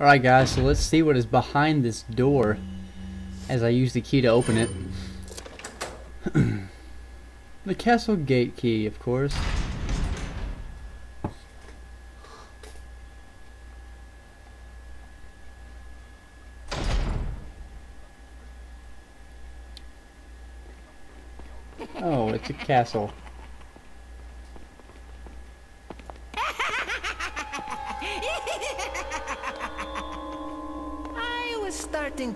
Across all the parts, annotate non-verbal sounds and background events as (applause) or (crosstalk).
Alright guys, so let's see what is behind this door as I use the key to open it. (clears throat) the castle gate key, of course. Oh, it's a castle.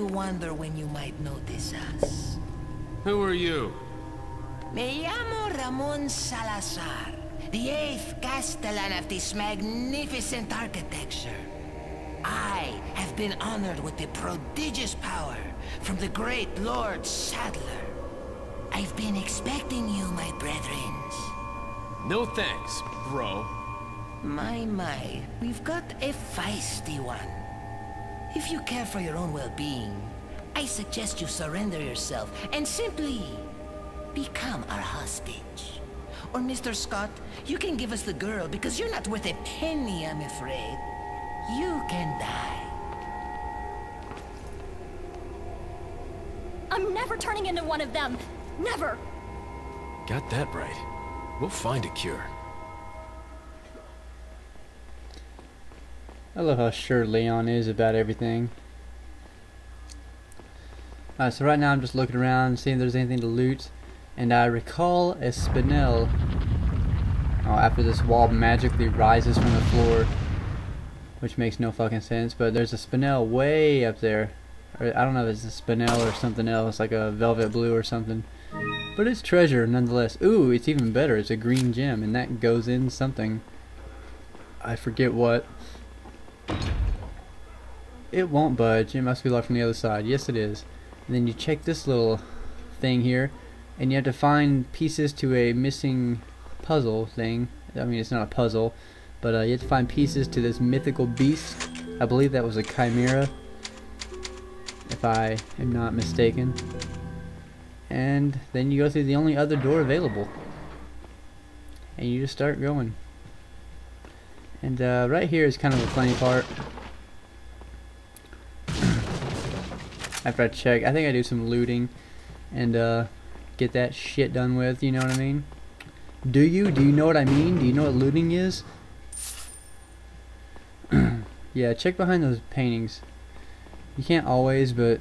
To wonder when you might notice us. Who are you? Me llamo Ramon Salazar, the eighth Castellan of this magnificent architecture. I have been honored with the prodigious power from the great Lord Saddler. I've been expecting you, my brethrens. No thanks, bro. My, my, we've got a feisty one. If you care for your own well-being, I suggest you surrender yourself and simply become our hostage. Or Mr. Scott, you can give us the girl because you're not worth a penny, I'm afraid. You can die. I'm never turning into one of them. Never. Got that right. We'll find a cure. I love how sure Leon is about everything. Alright, so right now I'm just looking around, seeing if there's anything to loot. And I recall a spinel. Oh, after this wall magically rises from the floor. Which makes no fucking sense, but there's a spinel way up there. I don't know if it's a spinel or something else, like a velvet blue or something. But it's treasure nonetheless. Ooh, it's even better. It's a green gem, and that goes in something. I forget what. It won't budge. It must be locked from the other side. Yes, it is. And then you check this little thing here, and you have to find pieces to a missing puzzle thing. I mean, it's not a puzzle, but uh, you have to find pieces to this mythical beast. I believe that was a chimera, if I am not mistaken. And then you go through the only other door available. And you just start going. And uh, right here is kind of a funny part. After I check, I think I do some looting and uh, get that shit done with, you know what I mean? Do you? Do you know what I mean? Do you know what looting is? (clears throat) yeah, check behind those paintings. You can't always, but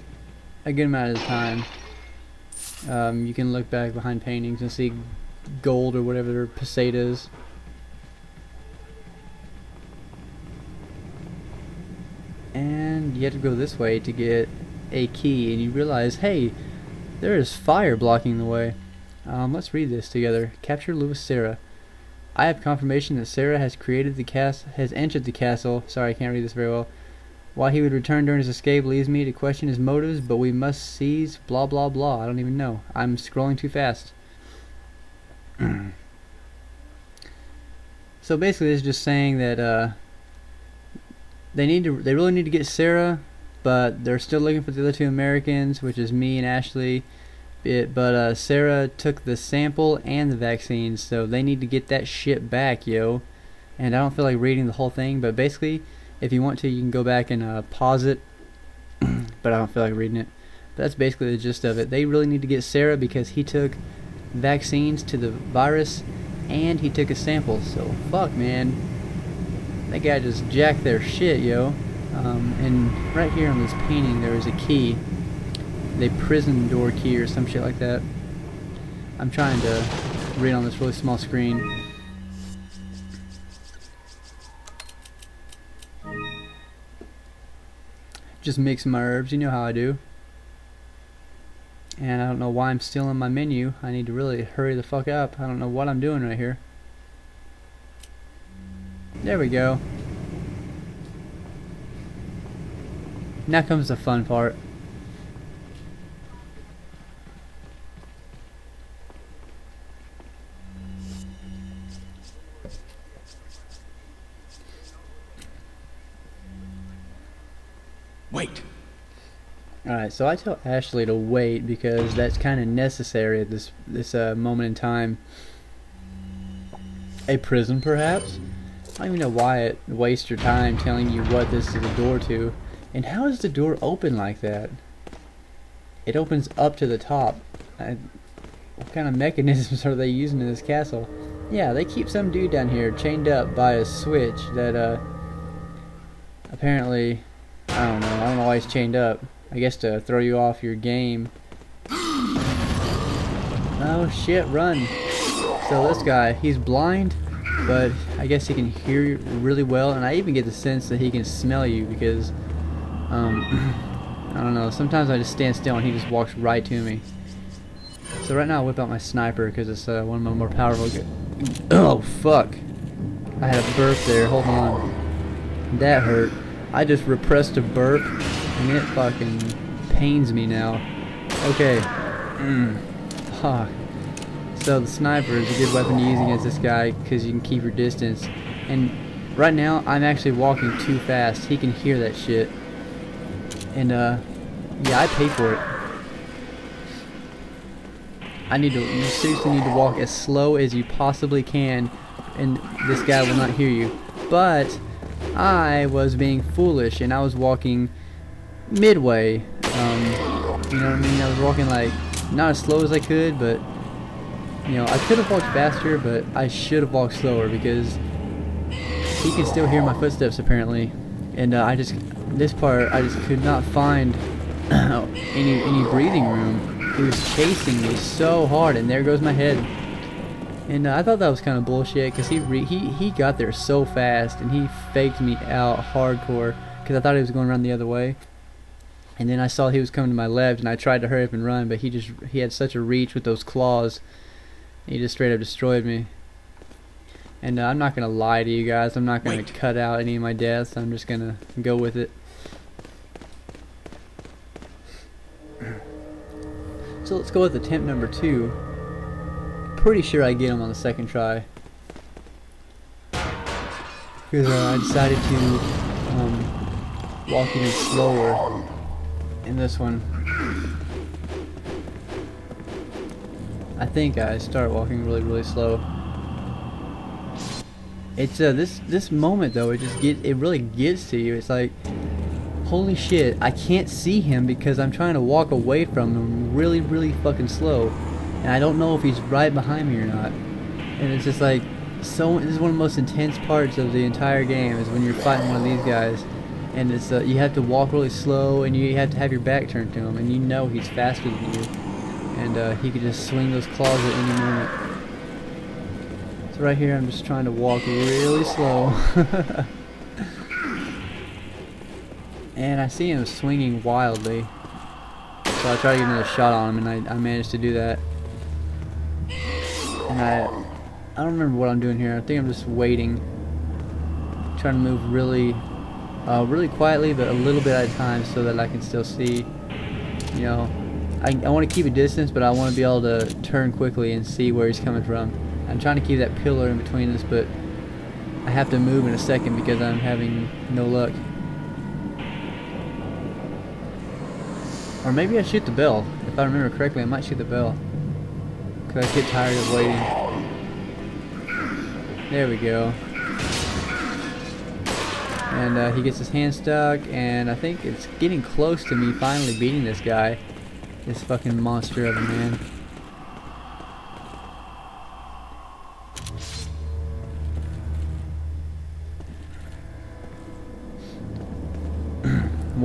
a good amount of the time. Um, you can look back behind paintings and see gold or whatever pesetas. And you have to go this way to get a key, and you realize, hey, there is fire blocking the way. Um, let's read this together. Capture Luis Sera. I have confirmation that Sera has created the cast has entered the castle. Sorry, I can't read this very well. Why he would return during his escape leaves me to question his motives, but we must seize blah blah blah. I don't even know. I'm scrolling too fast. (clears throat) so basically, it's just saying that uh, they need to. They really need to get Sera, but they're still looking for the other two Americans, which is me and Ashley. It, but uh, Sera took the sample and the vaccine, so they need to get that shit back, yo. And I don't feel like reading the whole thing, but basically, if you want to, you can go back and uh, pause it. (clears throat) but I don't feel like reading it. But that's basically the gist of it. They really need to get Sera because he took vaccines to the virus and he took a sample. So fuck, man. That guy just jacked their shit, yo. Um, and right here on this painting, there is a key the prison door key or some shit like that. I'm trying to read on this really small screen. Just mixing my herbs, you know how I do. And I don't know why I'm still on my menu. I need to really hurry the fuck up. I don't know what I'm doing right here. There we go. Now comes the fun part. Wait. Alright, so I tell Ashley to wait because that's kind of necessary at this this uh, moment in time. A prison, perhaps? I don't even know why it wastes your time telling you what this is a door to. And how does the door open like that? It opens up to the top. I, what kind of mechanisms (laughs) are they using in this castle? Yeah, they keep some dude down here chained up by a switch that, uh, apparently, I don't know, I don't know why he's chained up. I guess to throw you off your game. (gasps) Oh shit, run. So this guy, he's blind, but I guess he can hear you really well, and I even get the sense that he can smell you because, um, (clears throat) I don't know, sometimes I just stand still and he just walks right to me. So right now I whip out my sniper because it's uh, one of my more powerful (clears throat) Oh, fuck. I had a burp there, hold on. That hurt. I just repressed a burp, and it fucking pains me now. Okay. Mm. Fuck. So the sniper is a good weapon to use against this guy because you can keep your distance. And right now, I'm actually walking too fast. He can hear that shit. And, uh, yeah, I pay for it. I need to, you seriously need to walk as slow as you possibly can, and this guy will not hear you. But, I was being foolish, and I was walking midway. Um, you know what I mean? I was walking like, not as slow as I could, but, you know, I could have walked faster, but I should have walked slower, because he can still hear my footsteps, apparently. And uh, I just, this part, I just could not find (clears throat) any, any breathing room. He was chasing me so hard, and there goes my head. And uh, I thought that was kind of bullshit because he he he got there so fast, and he faked me out hardcore because I thought he was going around the other way. And then I saw he was coming to my left, and I tried to hurry up and run, but he just he had such a reach with those claws. He just straight up destroyed me. And uh, I'm not gonna lie to you guys. I'm not gonna cut out any of my deaths. I'm just gonna go with it. (clears throat) So let's go with attempt number two. Pretty sure I get him on the second try. Because uh, I decided to um, walk even slower in this one. I think I start walking really, really slow. It's uh, this this moment though. It just get it really gets to you. It's like holy shit, I can't see him because I'm trying to walk away from him really, really fucking slow. And I don't know if he's right behind me or not. And it's just like, so, this is one of the most intense parts of the entire game is when you're fighting one of these guys. And it's, uh, you have to walk really slow and you have to have your back turned to him and you know he's faster than you. And uh, he could just swing those claws at any moment. Right here I'm just trying to walk really slow. (laughs) And I see him swinging wildly. So I try to get another shot on him, and I, I managed to do that. And I, I don't remember what I'm doing here. I think I'm just waiting. Trying to move really, uh, really quietly, but a little bit at a time so that I can still see. You know, I, I want to keep a distance, but I want to be able to turn quickly and see where he's coming from. I'm trying to keep that pillar in between us, but I have to move in a second because I'm having no luck. Or maybe I shoot the bell. If I remember correctly, I might shoot the bell. Because I get tired of waiting. There we go. And uh, he gets his hand stuck, and I think it's getting close to me finally beating this guy. This fucking monster of a man.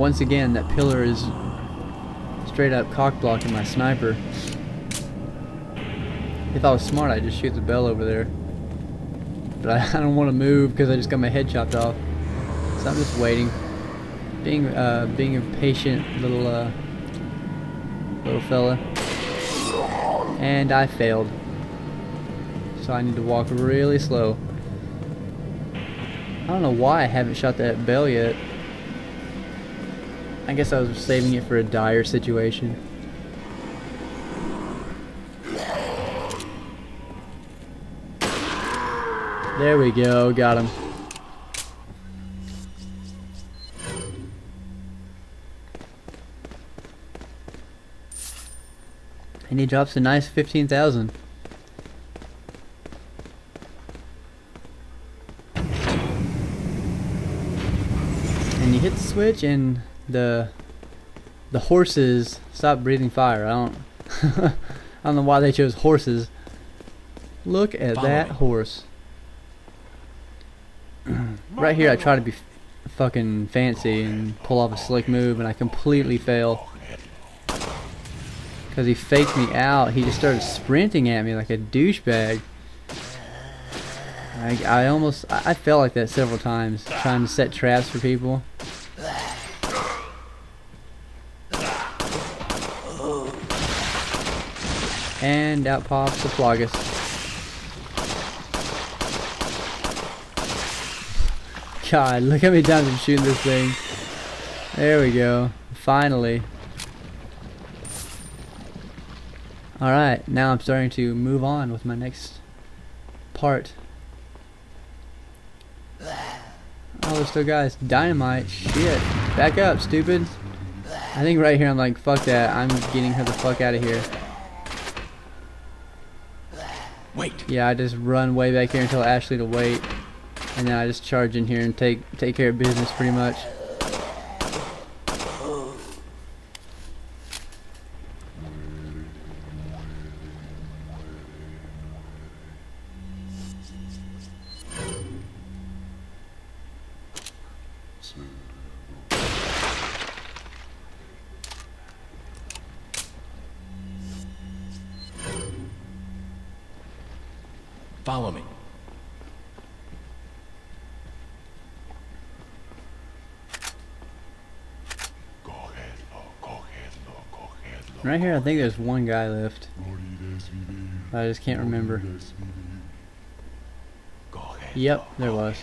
Once again, that pillar is straight up cock blocking my sniper. If I was smart, I'd just shoot the bell over there. But I, (laughs) I don't want to move because I just got my head chopped off. So I'm just waiting. Being uh, being a patient little uh, little fella. And I failed. So I need to walk really slow. I don't know why I haven't shot that bell yet. I guess I was saving it for a dire situation. There we go, got him. And he drops a nice 15,000. and you hit the switch and the the horses stop breathing fire. I don't (laughs) I don't know why they chose horses. Look at Follow that me. horse. (clears throat) right here I try to be fucking fancy and pull off a slick move and I completely fail. Cause he faked me out. He just started sprinting at me like a douchebag. I, I almost I, I felt like that several times trying to set traps for people. And out pops the Plagas. God, look how many times I'm shooting this thing. There we go. Finally. Alright, now I'm starting to move on with my next part. Oh, there's still guys. Dynamite. Shit. Back up, stupid. I think right here I'm like, fuck that. I'm getting her the fuck out of here. Wait. Yeah, I just run way back here and tell Ashley to wait. And then I just charge in here and take take care of business pretty much. Follow me. Right here I think there's one guy left. I just can't remember. Yep, there was.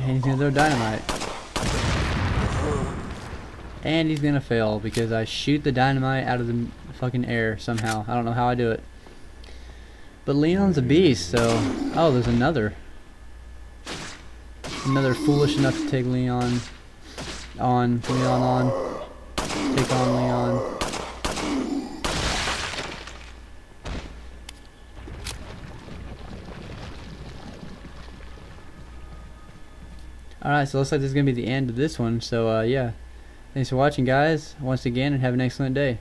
And he's gonna throw dynamite. And he's gonna fail because I shoot the dynamite out of the fucking air somehow. I don't know how I do it. But Leon's a beast, so... Oh, there's another. Another foolish enough to take Leon on. Leon on. Take on Leon. Alright, so looks like this is going to be the end of this one. So, uh, yeah. Thanks for watching, guys, once again, and have an excellent day.